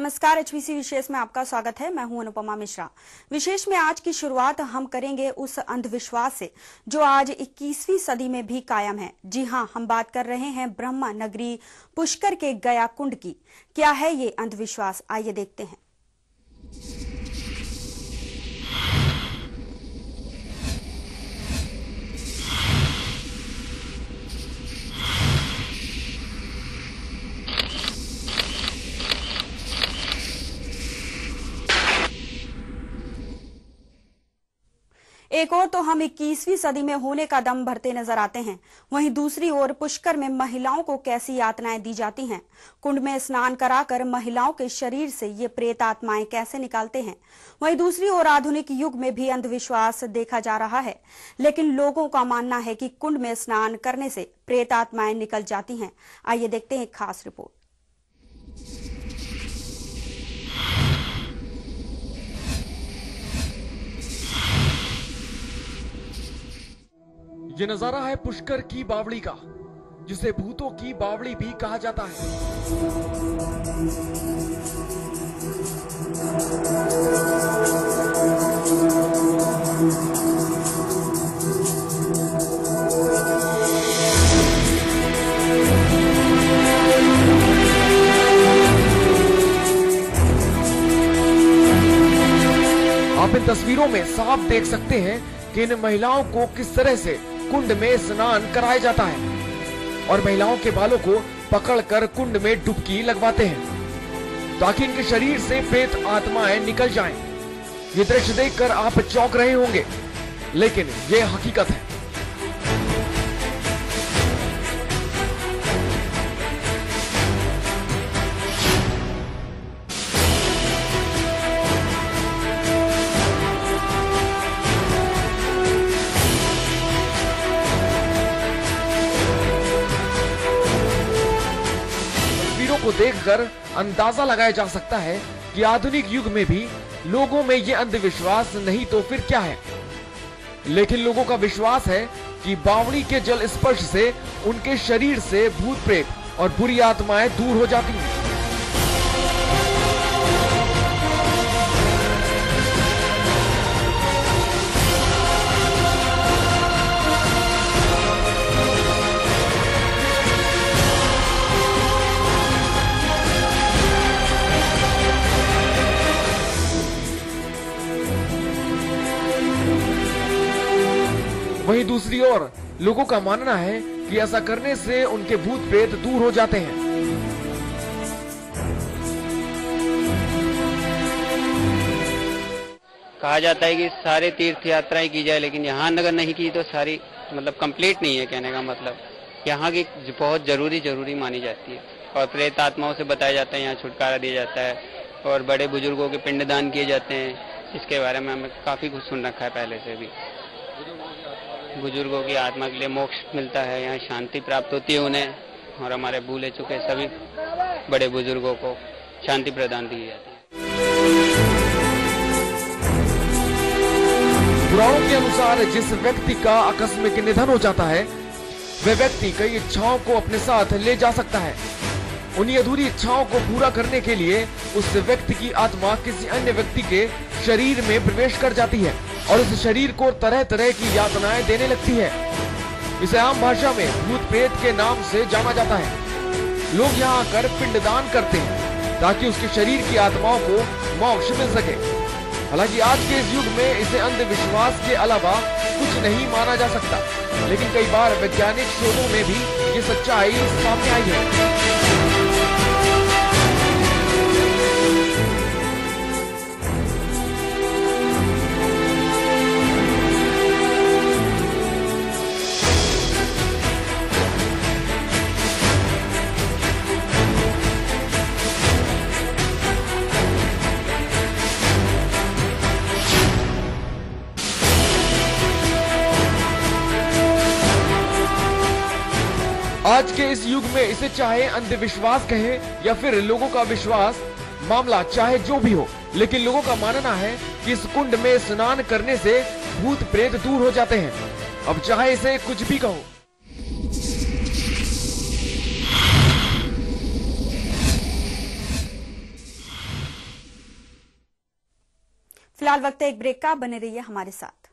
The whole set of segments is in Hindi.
नमस्कार एचबीसी विशेष में आपका स्वागत है। मैं हूँ अनुपमा मिश्रा। विशेष में आज की शुरुआत हम करेंगे उस अंधविश्वास से, जो आज 21वीं सदी में भी कायम है। जी हाँ, हम बात कर रहे हैं ब्रह्मा नगरी पुष्कर के गया कुंड की। क्या है ये अंधविश्वास? आइए देखते हैं। एक और तो हम 21वीं सदी में होने का दम भरते नज़र आते हैं। वहीं दूसरी ओर पुष्कर में महिलाओं को कैसी यातनाएँ दी जाती हैं? कुंड में स्नान कराकर महिलाओं के शरीर से ये प्रेत आत्माएँ कैसे निकालते हैं? वहीं दूसरी ओर आधुनिक युग में भी अंधविश्वास देखा जा रहा है। लेकिन लोगों का मानना है कि कुंड में स्नान करने से प्रेत आत्माएँ निकल जाती हैं। आइए देखते हैं खास रिपोर्ट। ये नज़ारा है पुष्कर की बावड़ी का, जिसे भूतों की बावड़ी भी कहा जाता है। आप इन तस्वीरों में साफ़ देख सकते हैं कि इन महिलाओं को किस तरह से कुंड में स्नान कराया जाता है और महिलाओं के बालों को पकड़कर कुंड में डुबकी लगवाते हैं ताकि इनके शरीर से प्रेत आत्माएँ निकल जाएँ। ये दृश्य देखकर आप चौंक रहे होंगे, लेकिन ये हकीकत है को देखकर अंदाज़ा लगाया जा सकता है कि आधुनिक युग में भी लोगों में ये अंधविश्वास नहीं तो फिर क्या है? लेकिन लोगों का विश्वास है कि बावड़ी के जल स्पर्श से उनके शरीर से भूत प्रेत और बुरी आत्माएँ दूर हो जाती हैं। दूसरी ओर, लोगों का मानना है कि ऐसा करने से उनके भूत प्रेत दूर हो जाते हैं। कहा जाता है कि सारे तीर्थ यात्राएँ की जाए, लेकिन यहाँ अगर नहीं की तो सारी मतलब कंप्लीट नहीं है कहने का मतलब। यहाँ की बहुत ज़रूरी ज़रूरी मानी जाती है। और प्रेत आत्माओं से बताया जाता है, यहाँ छुटकारा दिया जाता है। और बड़े बुज़ुर्गों के पिंडदान किए जाते हैं। इसके बारे में हमें काफ़ी कुछ सुन रखा है पहले से भी। बुज़ुर्गों की आत्मा के लिए मोक्ष मिलता है, यहाँ शांति प्राप्त होती है उन्हें, और हमारे भूले चुके सभी बड़े बुज़ुर्गों को शांति प्रदान दी जाती है। पुराणों के अनुसार जिस व्यक्ति का आकस्मिक निधन हो जाता है, वह व्यक्ति कई इच्छाओं को अपने साथ ले जा सकता है। उन्हीं अधूरी इच्छाओं को पूरा करने के लिए उस व्यक्ति की आत्मा किसी अन्य व्यक्ति के शरीर में प्रवेश कर जाती है। और इस शरीर को तरह तरह की यातनाएँ देने लगती है। इसे आम भाषा में भूत प्रेत के नाम से जाना जाता है। लोग यहाँ आकर पिंडदान करते हैं, ताकि उसके शरीर की आत्माओं को मोक्ष मिल सके। हालाँकि आज के इस युग में इसे अंधविश्वास के अलावा कुछ नहीं माना जा सकता, लेकिन कई बार वैज्ञानिक शोधों में भी ये सच्चाई सामने आई है। आज के इस युग में इसे चाहे अंधविश्वास कहे या फिर लोगों का विश्वास, मामला चाहे जो भी हो, लेकिन लोगों का मानना है कि इस कुंड में स्नान करने से भूत प्रेत दूर हो जाते हैं। अब चाहे इसे कुछ भी कहो। फ़िलहाल वक्त एक ब्रेक का, बने रहिए हमारे साथ।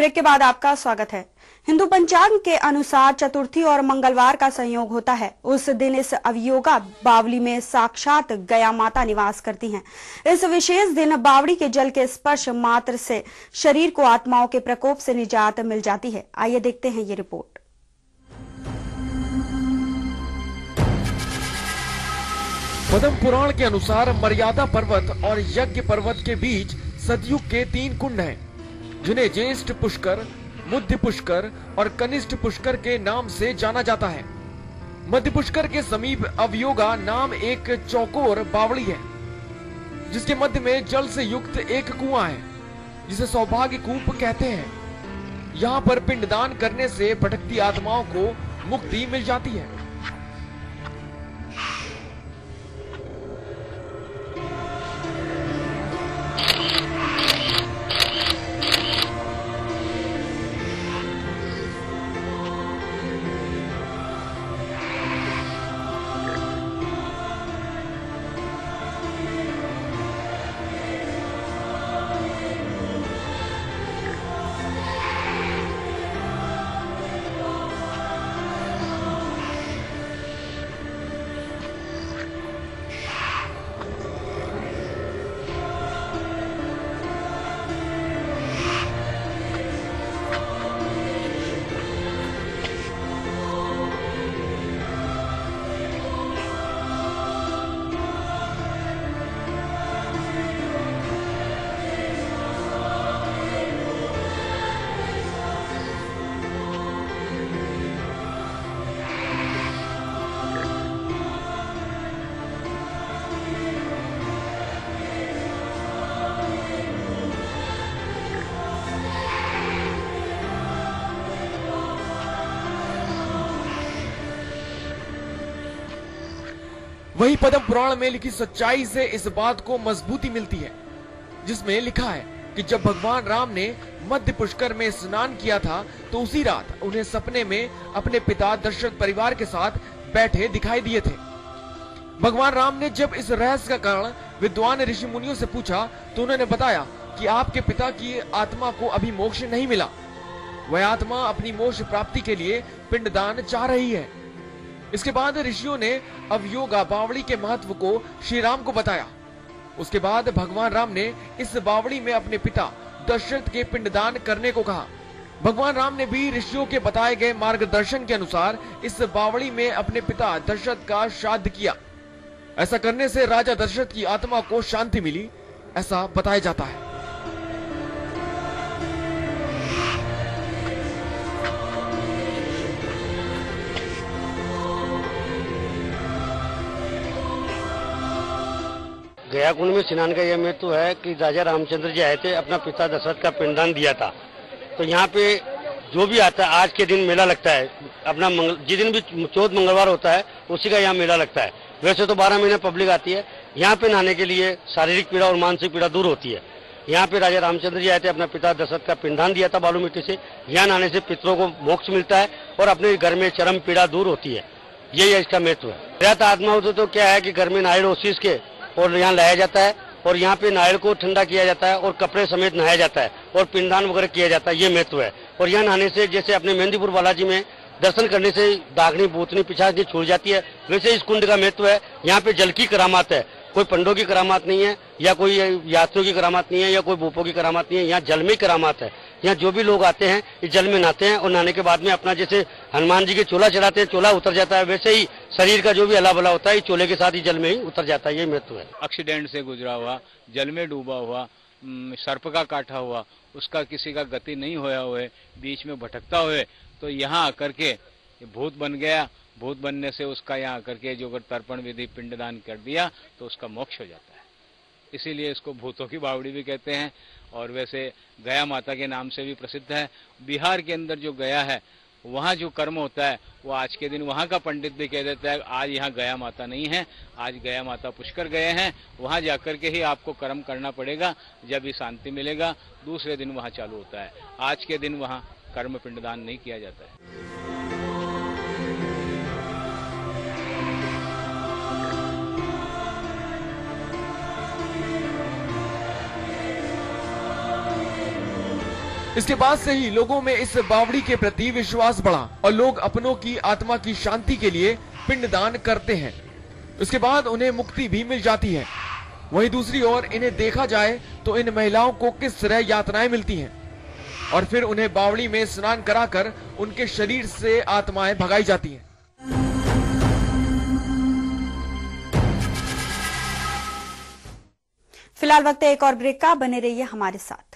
ब्रेक के बाद आपका स्वागत है। हिंदू पंचांग के अनुसार चतुर्थी और मंगलवार का संयोग होता है। उस दिन इस अवयोगा बावली में साक्षात गया माता निवास करती हैं। इस विशेष दिन बावड़ी के जल के स्पर्श मात्र से शरीर को आत्माओं के प्रकोप से निजात मिल जाती है। आइए देखते हैं ये रिपोर्ट। पदम पुराण के अनुसार मर्यादा पर्वत और यज्ञ पर्वत के बीच सतयुग के तीन कुंड हैं, जिन्हें ज्येष्ठ पुष्कर, मध्य पुष्कर और कनिष्ठ पुष्कर के नाम से जाना जाता है। मध्य पुष्कर के समीप अवयोगा नाम एक चौकोर बावड़ी है, जिसके मध्य में जल से युक्त एक कुआँ है, जिसे सौभाग्य कूप कहते हैं। यहाँ पर पिंडदान करने से भटकती आत्माओं को मुक्ति मिल जाती है। वही पदम पुराण में लिखी सच्चाई से इस बात को मजबूती मिलती है, जिसमें लिखा है कि जब भगवान राम ने मध्य पुष्कर में स्नान किया था तो उसी रात उन्हें सपने में अपने पिता दशरथ परिवार के साथ बैठे दिखाई दिए थे। भगवान राम ने जब इस रहस्य का कारण विद्वान ऋषि मुनियों से पूछा तो उन्होंने बताया कि आपके पिता की आत्मा को अभी मोक्ष नहीं मिला। वह आत्मा अपनी मोक्ष प्राप्ति के लिए पिंडदान चाह रही है। इसके बाद ऋषियों ने अवयोगा बावड़ी के महत्व को श्री राम को बताया। उसके बाद भगवान राम ने इस बावड़ी में अपने पिता दशरथ के पिंडदान करने को कहा। भगवान राम ने भी ऋषियों के बताए गए मार्गदर्शन के अनुसार इस बावड़ी में अपने पिता दशरथ का श्राद्ध किया। ऐसा करने से राजा दशरथ की आत्मा को शांति मिली, ऐसा बताया जाता है। गया कुंड में स्नान का यह महत्व है कि राजा रामचंद्र जी आए थे, अपना पिता दशरथ का पिंडदान दिया था। तो यहाँ पे जो भी आता है, आज के दिन मेला लगता है। अपना मंगल, जिस दिन भी चौथ मंगलवार होता है, उसी का यहाँ मेला लगता है। वैसे तो बारह महीने पब्लिक आती है। यहाँ पे नहाने के लिए शारीरिक पीड़ा और मानसिक पीड़ा दूर होती है। यहाँ पे राजा रामचंद्र जी आए थे, अपना पिता दशरथ का पिंडदान दिया था बालू मिट्टी से। यहाँ नहाने से पितरों को मोक्ष मिलता है और अपने घर में चरम पीड़ा दूर होती है। यही इसका महत्व है। प्रयात आत्मा होते तो क्या है कि घर में ओसीस के और यहाँ लाया जाता है, और यहाँ पे नारियल को ठंडा किया जाता है, और कपड़े समेत नहाया जाता है, और पिंडदान वगैरह किया जाता है, ये महत्व है। और यहाँ नहाने से, जैसे अपने मेहंदीपुर बालाजी में दर्शन करने से दागनी भूतनी पिछाड़ छूट जाती है, वैसे इस कुंड का महत्व है। यहाँ पे जल की करामात है, कोई पंडों की करामात नहीं है, या कोई यात्रियों की करामात नहीं है, या कोई भूपों की करामात नहीं है, यहाँ जल में करामात है। यहाँ जो भी लोग आते हैं इस जल में नहाते हैं और नहाने के बाद में अपना जैसे हनुमान जी के चोला चढ़ाते हैं चोला उतर जाता है वैसे ही शरीर का जो भी अला बला होता है चोले के साथ ही जल में ही उतर जाता है ये महत्व है। एक्सीडेंट से गुजरा हुआ जल में डूबा हुआ हम्म, सर्प का काटा हुआ उसका किसी का गति नहीं होया हुए बीच में भटकता हुए तो यहाँ आकर के भूत बन गया भूत बनने से उसका यहाँ आकर के जो अगर तर्पण विधि पिंडदान कर दिया तो उसका मोक्ष हो जाता है। इसीलिए इसको भूतों की बावड़ी भी कहते हैं। और वैसे गया माता के नाम से भी प्रसिद्ध है। बिहार के अंदर जो गया है, वहाँ जो कर्म होता है, वो आज के दिन वहाँ का पंडित भी कह देता है, आज यहाँ गया माता नहीं है, आज गया माता पुष्कर गए हैं, वहाँ जाकर के ही आपको कर्म करना पड़ेगा, जब ही शांति मिलेगा, दूसरे दिन वहाँ चालू होता है। आज के दिन वहाँ कर्म पिंडदान नहीं किया जाता है। इसके बाद से ही लोगों में इस बावड़ी के प्रति विश्वास बढ़ा और लोग अपनों की आत्मा की शांति के लिए पिंडदान करते हैं। इसके बाद उन्हें मुक्ति भी मिल जाती है। वहीं दूसरी ओर इन्हें देखा जाए तो इन महिलाओं को किस तरह यातनाएँ मिलती हैं और फिर उन्हें बावड़ी में स्नान कराकर उनके शरीर से आत्माएँ भगाई जाती हैं। फ़िलहाल वक्त एक और ब्रेक का, बने रहिए हमारे साथ।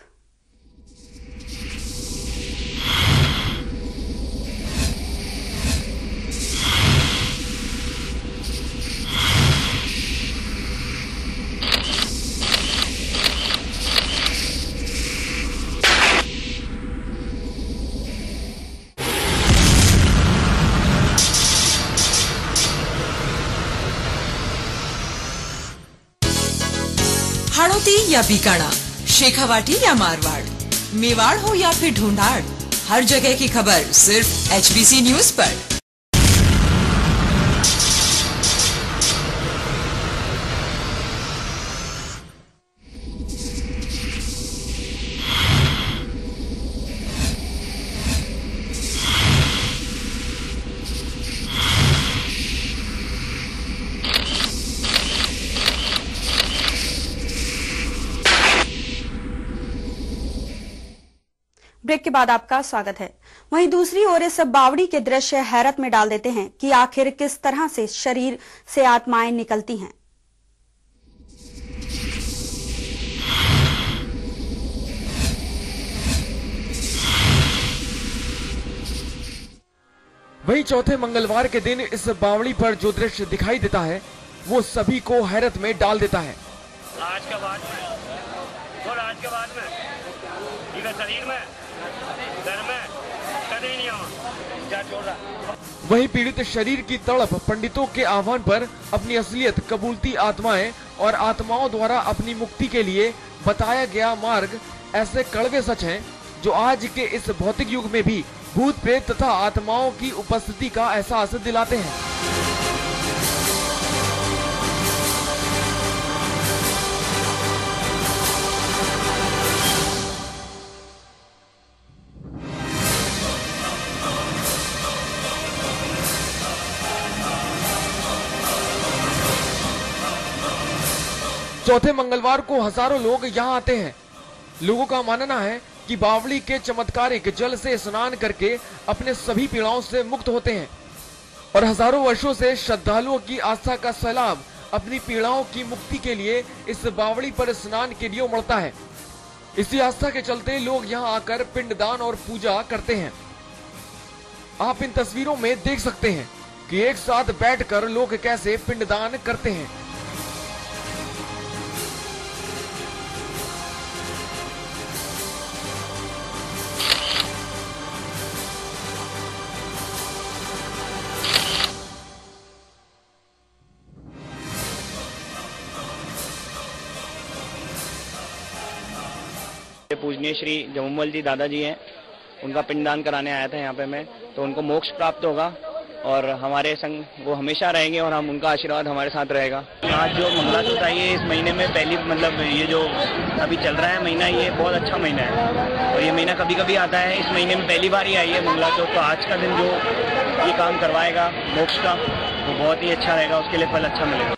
या बीकाड़ा शेखावाटी या मारवाड़, मेवाड़ हो या फिर ढूंढाड़, हर जगह की खबर सिर्फ़ एचबीसी न्यूज़ पर। ब्रेक के बाद आपका स्वागत है। वहीं दूसरी ओर इस बावड़ी के दृश्य हैरत में डाल देते हैं कि आखिर किस तरह से शरीर से आत्माएँ निकलती हैं। वहीं चौथे मंगलवार के दिन इस बावड़ी पर जो दृश्य दिखाई देता है वो सभी को हैरत में डाल देता है। आज के बाद में और आज के बाद में शरीर में घर में कभी नहीं आवा जा छोड़ रहा वहीं पीड़ित शरीर की तड़प पंडितों के आह्वान पर अपनी असलियत, कबूलती आत्माएँ और आत्माओं द्वारा अपनी मुक्ति के लिए बताया गया मार्ग ऐसे कड़वे सच हैं जो आज के इस भौतिक युग में भी भूत प्रेत तथा आत्माओं की उपस्थिति का एहसास दिलाते हैं। चौथे मंगलवार को हज़ारों लोग यहाँ आते हैं। लोगों का मानना है कि बावली के चमत्कारिक जल से स्नान करके अपने सभी पीड़ाओं से मुक्त होते हैं और हज़ारों वर्षों से श्रद्धालुओं की आस्था का सैलाब अपनी पीड़ाओं की मुक्ति के लिए इस बावड़ी पर स्नान के लिए उमड़ता है। इसी आस्था के चलते लोग यहाँ आकर पिंडदान और पूजा करते हैं। आप इन तस्वीरों में देख सकते हैं कि एक साथ बैठकर लोग कैसे पिंडदान करते हैं। ये श्री जमुमल जी दादाजी हैं। उनका पिंडदान कराने आया था यहाँ पे मैं। तो उनको मोक्ष प्राप्त होगा और हमारे संग वो हमेशा रहेंगे और हम उनका आशीर्वाद हमारे साथ रहेगा। आज जो मंगलाचूत आई है, इस महीने में पहली मतलब ये जो अभी चल रहा है महीना, ये बहुत अच्छा महीना है। और ये महीना कभी कभी आता है। इस महीने में पहली बार ही आई है मंगलाचौथ तो आज का दिन जो ये काम करवाएगा, मोक्ष का, वो बहुत ही अच्छा रहेगा। उसके लिए फल अच्छा मिलेगा।